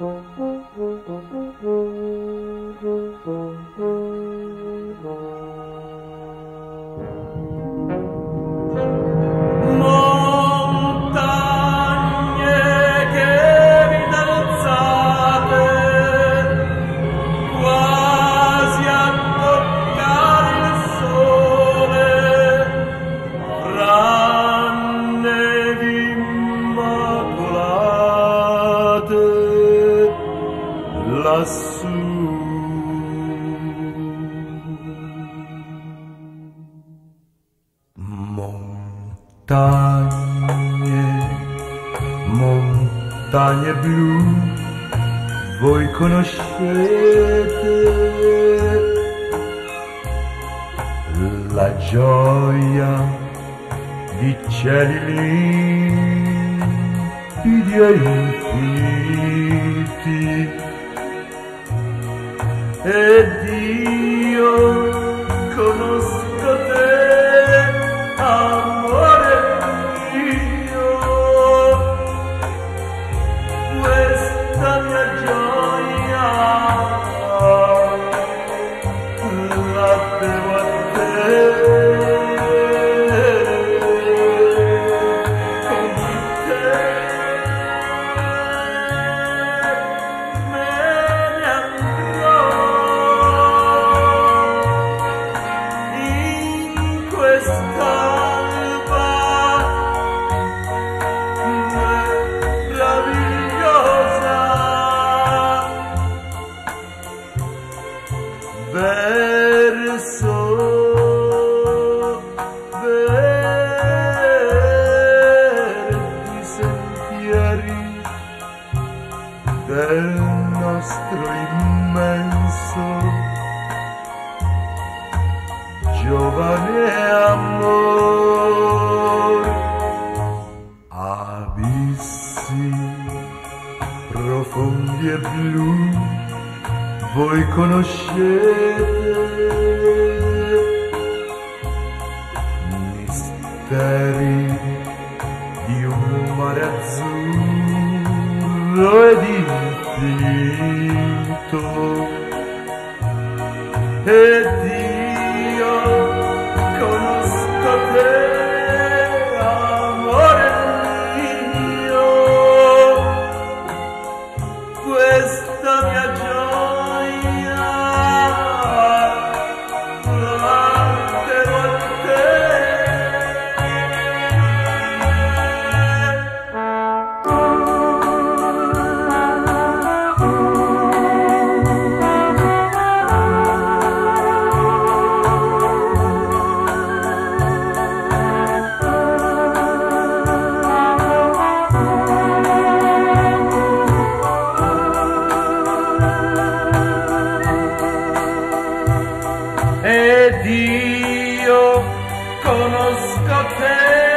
Thank you. Montagne, montagne blu, voi conoscete la gioia di cieli limpidi e infiniti e Dio conosce del nostro immenso giovane amor abissi profondi e blu voi conoscete misteri di un mare azzurro ed infinito ed yo conozco a